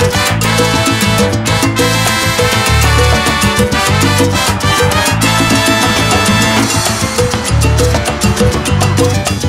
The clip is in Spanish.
We'll be right back.